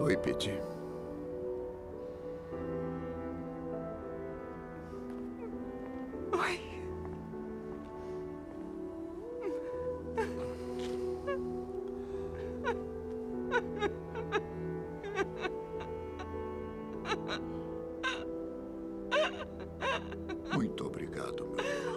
Oi, Pete. Oi. Muito obrigado, meu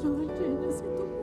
Jenny, eu sinto